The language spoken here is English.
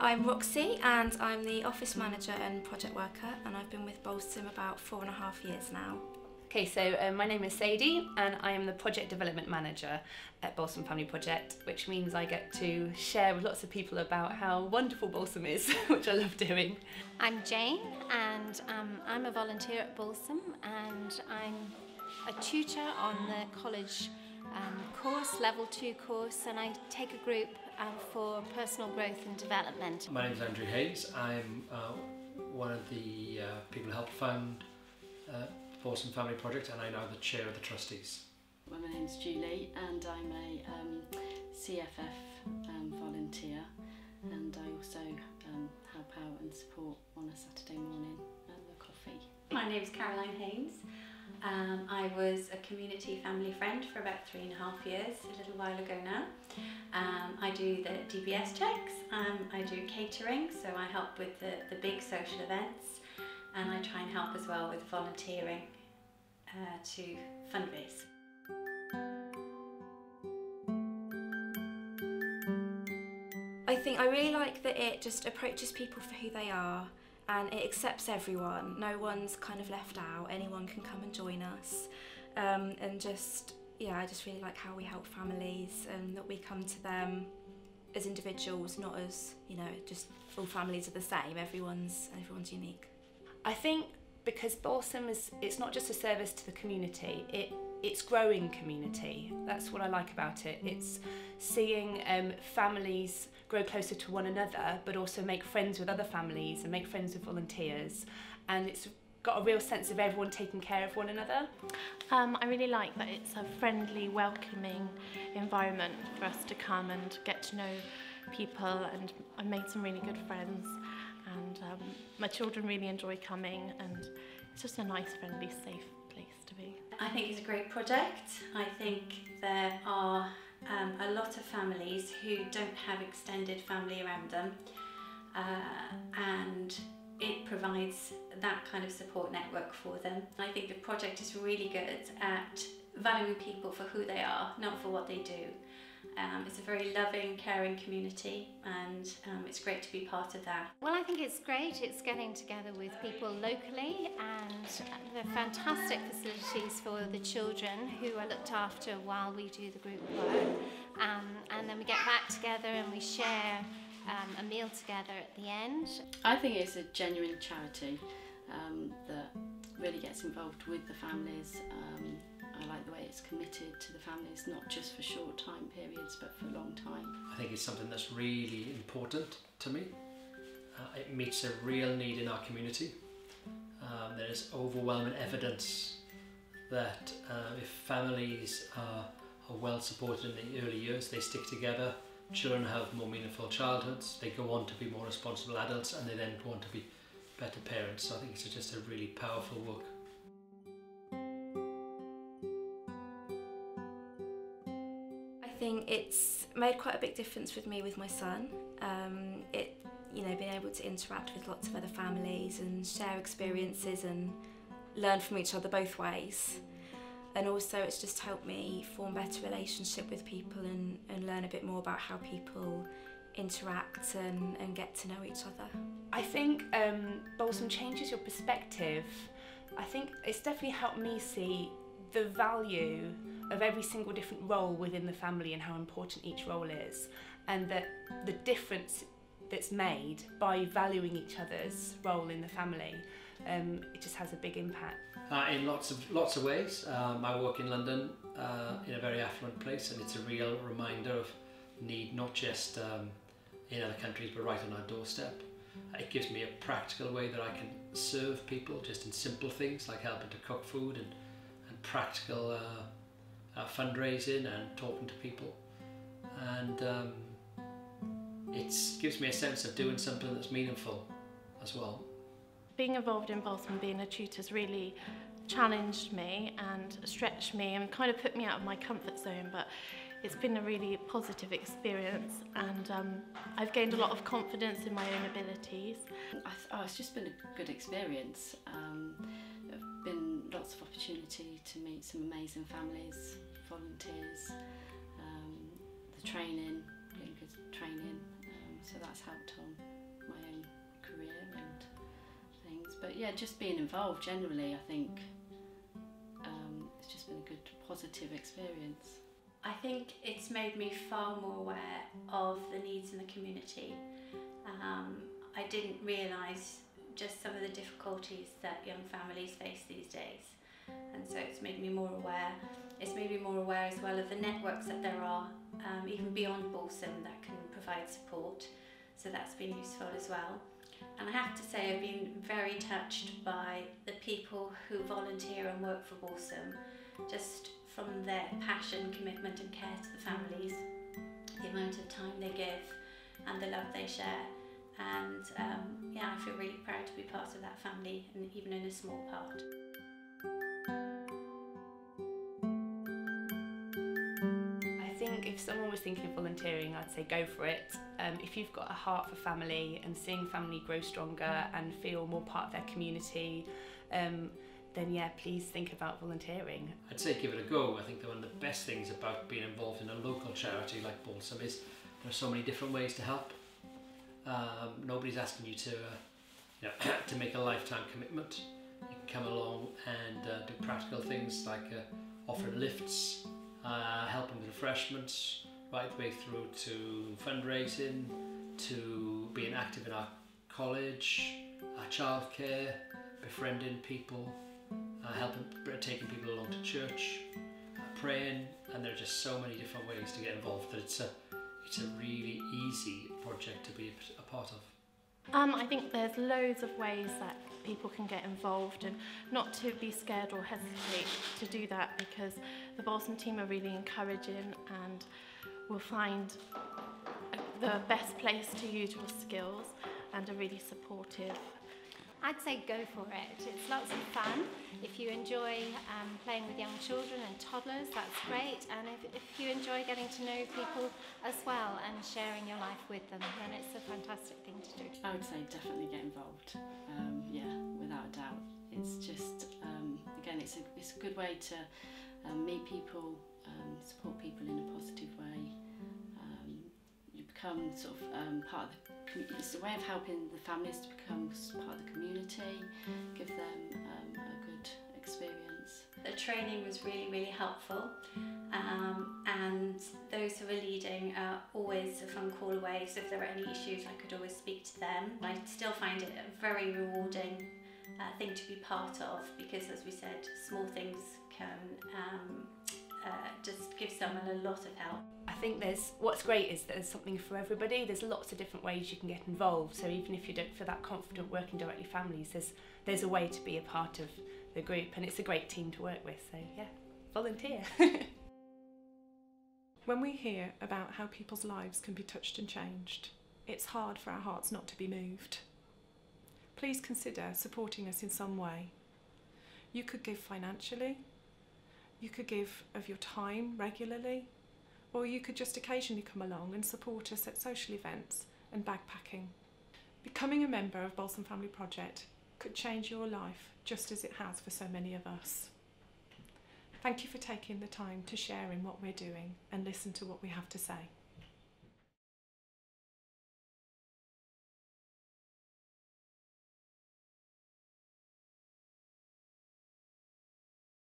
I'm Roxy and I'm the office manager and project worker and I've been with Balsam about four and a half years now. Okay, so um, my name is Sadie and I am the project development manager at Balsam Family Project, which means I get to share with lots of people about how wonderful Balsam is, which I love doing. I'm Jane and um, I'm a volunteer at Balsam and I'm a tutor on the college um, course, level two course, and I take a group uh, for personal growth and development. My name is Andrew Hayes. I'm uh, one of the uh, people who helped found uh, Balsam Family Project and I'm now the chair of the trustees. Well, my name's Julie and I'm a um, CFF um, volunteer and I also um, help out and support on a Saturday morning at the coffee. My name's Caroline Haynes. Um, I was a community family friend for about three and a half years, a little while ago now. Um, I do the DBS checks, um, I do catering, so I help with the, the big social events, and I try and help as well with volunteering uh, to fundraise. I think I really like that it just approaches people for who they are and it accepts everyone. No one's kind of left out. Anyone can come and join us. Um, and just, yeah, I just really like how we help families and that we come to them as individuals, not as, you know, just all families are the same. Everyone's, everyone's unique. I think because Balsam is, it's not just a service to the community, it it's growing community. That's what I like about it. It's seeing um, families grow closer to one another, but also make friends with other families and make friends with volunteers. And it's got a real sense of everyone taking care of one another. Um, I really like that it's a friendly, welcoming environment for us to come and get to know people and I made some really good friends and um, my children really enjoy coming and it's just a nice, friendly, safe place to be. I think it's a great project. I think there are um, a lot of families who don't have extended family around them uh, and it provides that kind of support network for them. I think the project is really good at valuing people for who they are, not for what they do. Um, it's a very loving, caring community and um, it's great to be part of that. Well, I think it's great. It's getting together with people locally and the fantastic facilities for the children who are looked after while we do the group work. Um, and then we get back together and we share um, a meal together at the end. I think it's a genuine charity um, that really gets involved with the families um, I like the way it's committed to the families, not just for short time periods, but for a long time. I think it's something that's really important to me. Uh, it meets a real need in our community. Um, there is overwhelming evidence that uh, if families are, are well supported in the early years, they stick together, children have more meaningful childhoods, they go on to be more responsible adults, and they then go on to be better parents. So I think it's just a really powerful work. Think it's made quite a big difference with me with my son. Um, it, you know, being able to interact with lots of other families and share experiences and learn from each other both ways. And also it's just helped me form better relationship with people and, and learn a bit more about how people interact and, and get to know each other. I think um, Balsam changes your perspective. I think it's definitely helped me see the value of every single different role within the family and how important each role is and that the difference that's made by valuing each other's role in the family um, it just has a big impact. Uh, in lots of lots of ways. Um, I work in London uh, in a very affluent place and it's a real reminder of need not just um, in other countries but right on our doorstep. It gives me a practical way that I can serve people just in simple things like helping to cook food and, and practical uh, uh, fundraising and talking to people and um, it gives me a sense of doing something that's meaningful as well. Being involved in Balsam being a tutor has really challenged me and stretched me and kind of put me out of my comfort zone but it's been a really positive experience and um, I've gained a lot of confidence in my own abilities. oh, it's just been a good experience. Um, there have been lots of opportunity to meet some amazing families, volunteers, um, the training, really good training. Um, so that's helped on my own career and things. But yeah, just being involved generally, I think um, it's just been a good positive experience. I think it's made me far more aware of the needs in the community. Um, I didn't realise just some of the difficulties that young families face these days, and so it's made me more aware. It's made me more aware as well of the networks that there are, um, even beyond Balsam, that can provide support. So that's been useful as well. And I have to say, I've been very touched by the people who volunteer and work for Balsam, just from their passion, commitment, and care to the families, the amount of time they give, and the love they share. And um, yeah, I feel really proud to be part of that family, and even in a small part. I think if someone was thinking of volunteering, I'd say go for it. Um, if you've got a heart for family and seeing family grow stronger and feel more part of their community, um, then yeah, please think about volunteering. I'd say give it a go. I think that one of the best things about being involved in a local charity like Balsam is there are so many different ways to help. Um, nobody's asking you to, uh, you know, to make a lifetime commitment. You can come along and uh, do practical things like uh, offer lifts, uh, helping with refreshments, right the way through to fundraising, to being active in our college, our childcare, befriending people, uh, helping, taking people along to church, uh, praying, and there are just so many different ways to get involved that it's a it's a really easy project to be a part of? Um, I think there's loads of ways that people can get involved and not to be scared or hesitate to do that because the Balsam team are really encouraging and will find the best place to use your skills and are really supportive I'd say go for it. It's lots of fun. If you enjoy um, playing with young children and toddlers, that's great. And if, if you enjoy getting to know people as well and sharing your life with them, then it's a fantastic thing to do. I would say definitely get involved. Um, yeah, without a doubt. It's just um, again, it's a it's a good way to um, meet people, um, support people in a positive become sort of um, part of the it's a way of helping the families to become part of the community, give them um, a good experience. The training was really, really helpful, um, and those who are leading are always a phone call away. So if there are any issues, I could always speak to them. I still find it a very rewarding uh, thing to be part of because, as we said, small things can um, uh, just give someone a lot of help. I think there's what's great is there's something for everybody. There's lots of different ways you can get involved. So even if you don't feel that confident working directly with families, there's there's a way to be a part of the group, and it's a great team to work with. So yeah, volunteer. when we hear about how people's lives can be touched and changed, it's hard for our hearts not to be moved. Please consider supporting us in some way. You could give financially, you could give of your time regularly, or you could just occasionally come along and support us at social events and backpacking. Becoming a member of Balsam Family Project could change your life just as it has for so many of us. Thank you for taking the time to share in what we're doing and listen to what we have to say.